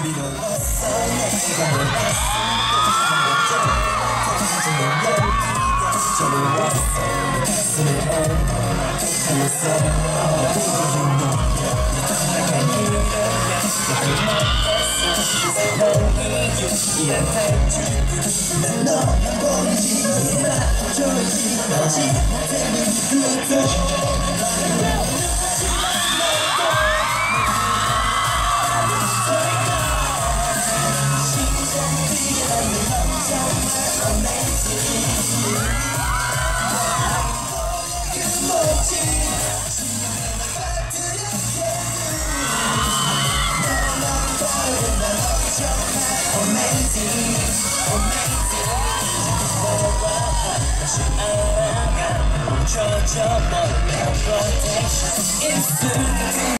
준비도 왔어 내 시간을 넌 너만 보이지 나 조이지 너지 못해 젖어 멀리